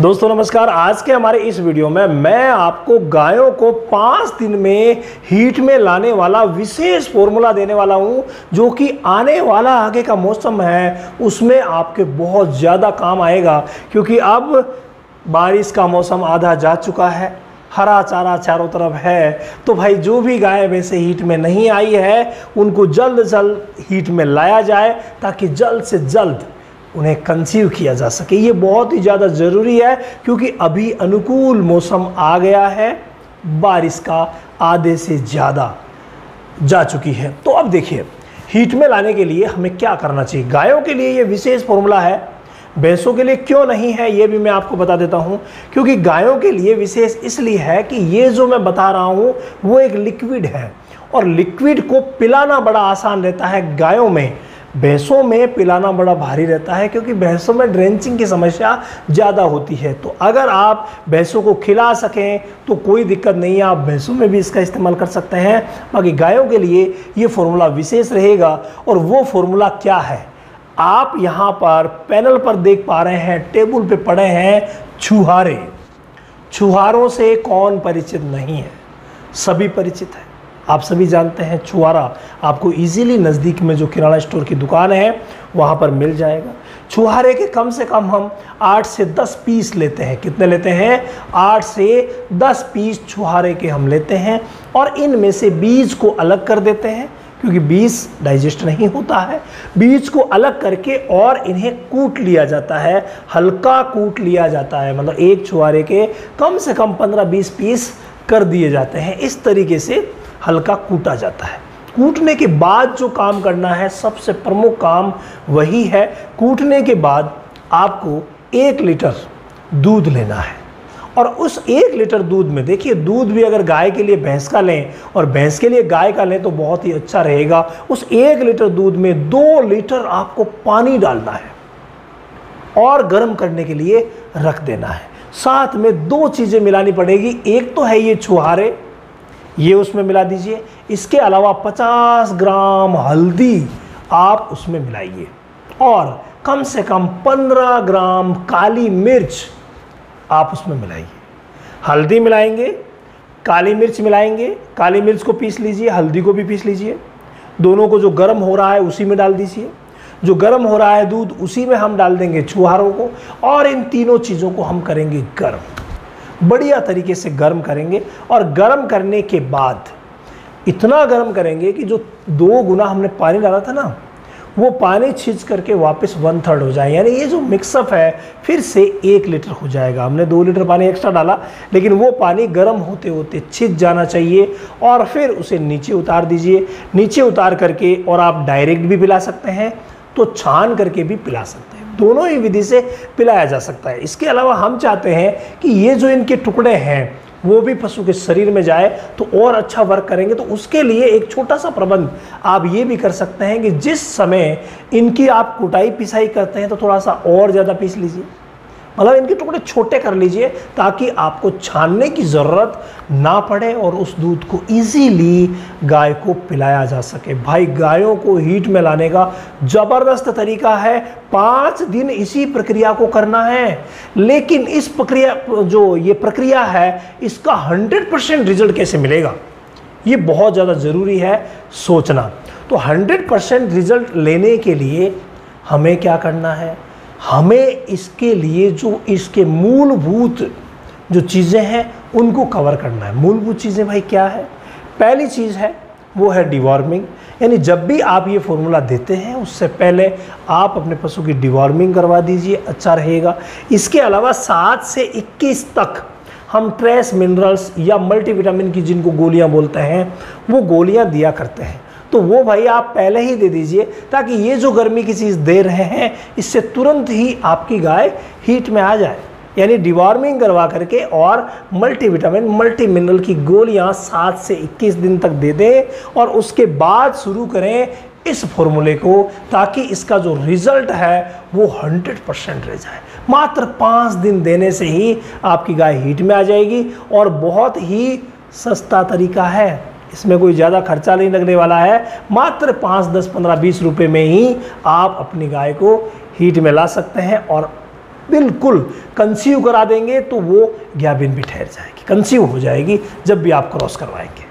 दोस्तों, नमस्कार। आज के हमारे इस वीडियो में मैं आपको गायों को पाँच दिन में हीट में लाने वाला विशेष फॉर्मूला देने वाला हूँ, जो कि आने वाला आगे का मौसम है, उसमें आपके बहुत ज़्यादा काम आएगा, क्योंकि अब बारिश का मौसम आधा जा चुका है, हरा चारा चारों तरफ़ है। तो भाई, जो भी गाय वैसे हीट में नहीं आई है, उनको जल्द जल्द हीट में लाया जाए, ताकि जल्द से जल्द उन्हें कंसीव किया जा सके। ये बहुत ही ज़्यादा ज़रूरी है क्योंकि अभी अनुकूल मौसम आ गया है, बारिश का आधे से ज़्यादा जा चुकी है। तो अब देखिए हीट में लाने के लिए हमें क्या करना चाहिए? गायों के लिए ये विशेष फॉर्मूला है। भैंसों के लिए क्यों नहीं है, ये भी मैं आपको बता देता हूँ, क्योंकि गायों के लिए विशेष इसलिए है कि ये जो मैं बता रहा हूँ, वो एक लिक्विड है। और लिक्विड को पिलाना बड़ा आसान रहता है गायों में। भैंसों में पिलाना बड़ा भारी रहता है क्योंकि भैंसों में ड्रेंचिंग की समस्या ज़्यादा होती है। तो अगर आप भैंसों को खिला सकें तो कोई दिक्कत नहीं है। आप भैंसों में भी इसका इस्तेमाल कर सकते हैं। बाकी गायों के लिए ये फॉर्मूला विशेष रहेगा। और वो फॉर्मूला क्या है? आप यहाँ पर पैनल पर देख पा रहे हैं, टेबल पे पड़े हैं छुहारे। छुहारों से कौन परिचित नहीं है? सभी परिचित है। आप सभी जानते हैं छुहारा आपको इजीली नज़दीक में जो किराना स्टोर की दुकान है, वहाँ पर मिल जाएगा। छुहारे के कम से कम हम आठ से दस पीस लेते हैं। कितने लेते हैं? आठ से दस पीस छुहारे के हम लेते हैं और इनमें से बीज को अलग कर देते हैं, क्योंकि बीज डाइजेस्ट नहीं होता है। बीज को अलग करके और इन्हें कूट लिया जाता है, हल्का कूट लिया जाता है। मतलब एक छुहारे के कम से कम 15-20 पीस कर दिए जाते हैं। इस तरीके से हल्का कूटा जाता है। कूटने के बाद जो काम करना है, सबसे प्रमुख काम वही है। कूटने के बाद आपको एक लीटर दूध लेना है। और उस एक लीटर दूध में, देखिए, दूध भी अगर गाय के लिए भैंस का लें और भैंस के लिए गाय का लें तो बहुत ही अच्छा रहेगा। उस एक लीटर दूध में दो लीटर आपको पानी डालना है और गर्म करने के लिए रख देना है। साथ में दो चीज़ें मिलानी पड़ेगी। एक तो है ये छुहारे ये उसमें मिला दीजिए। इसके अलावा 50 ग्राम हल्दी आप उसमें मिलाइए। और कम से कम 15 ग्राम काली मिर्च आप उसमें मिलाइए। हल्दी मिलाएँगे, काली मिर्च मिलाएँगे, काली मिर्च को पीस लीजिए, हल्दी को भी पीस लीजिए। दोनों को जो गर्म हो रहा है उसी में डाल दीजिए। जो गर्म हो रहा है दूध उसी में हम डाल देंगे छुहारों को और इन तीनों चीज़ों को हम करेंगे गर्म। बढ़िया तरीके से गर्म करेंगे और गर्म करने के बाद इतना गर्म करेंगे कि जो दो गुना हमने पानी डाला था ना, वो पानी छींच करके वापस वन थर्ड हो जाए। यानी ये जो मिक्सअप है, फिर से एक लीटर हो जाएगा। हमने दो लीटर पानी एक्स्ट्रा डाला, लेकिन वो पानी गर्म होते होते छिच जाना चाहिए और फिर उसे नीचे उतार दीजिए। नीचे उतार करके और आप डायरेक्ट भी पिला सकते हैं तो छान करके भी पिला सकते हैं। दोनों ही विधि से पिलाया जा सकता है। इसके अलावा हम चाहते हैं कि ये जो इनके टुकड़े हैं, वो भी पशु के शरीर में जाए तो और अच्छा वर्क करेंगे। तो उसके लिए एक छोटा सा प्रबंध आप ये भी कर सकते हैं कि जिस समय इनकी आप कुटाई पिसाई करते हैं तो थोड़ा सा और ज़्यादा पीस लीजिए। मतलब इनके टुकड़े छोटे कर लीजिए ताकि आपको छानने की ज़रूरत ना पड़े और उस दूध को इजीली गाय को पिलाया जा सके। भाई, गायों को हीट में लाने का ज़बरदस्त तरीका है। पाँच दिन इसी प्रक्रिया को करना है। लेकिन इस प्रक्रिया, जो ये प्रक्रिया है, इसका हंड्रेड परसेंट रिज़ल्ट कैसे मिलेगा? ये बहुत ज़्यादा ज़रूरी है सोचना। तो हंड्रेड परसेंट रिज़ल्ट लेने के लिए हमें क्या करना है? हमें इसके लिए जो इसके मूलभूत जो चीज़ें हैं, उनको कवर करना है। मूलभूत चीज़ें भाई क्या है? पहली चीज़ है, वो है डिवॉर्मिंग यानी जब भी आप ये फॉर्मूला देते हैं, उससे पहले आप अपने पशु की डिवॉर्मिंग करवा दीजिए अच्छा रहेगा। इसके अलावा सात से इक्कीस तक हम ट्रेस मिनरल्स या मल्टीविटामिन की जिनको गोलियाँ बोलते हैं, वो गोलियाँ दिया करते हैं। तो वो भाई आप पहले ही दे दीजिए, ताकि ये जो गर्मी की चीज़ दे रहे हैं, इससे तुरंत ही आपकी गाय हीट में आ जाए। यानी डिवॉर्मिंग करवा करके और मल्टीविटामिन मल्टी मिनरल की गोलियाँ सात से 21 दिन तक दे दें और उसके बाद शुरू करें इस फॉर्मूले को, ताकि इसका जो रिज़ल्ट है, वो 100 परसेंट रह जाए। मात्र पाँच दिन देने से ही आपकी गाय हीट में आ जाएगी और बहुत ही सस्ता तरीका है। इसमें कोई ज़्यादा खर्चा नहीं लगने वाला है। मात्र पाँच, दस, पंद्रह, बीस रुपये में ही आप अपनी गाय को हीट में ला सकते हैं और बिल्कुल कंसीव करा देंगे तो वो ग्याबिन भी ठहर जाएगी, कंसीव हो जाएगी जब भी आप क्रॉस करवाएँगे।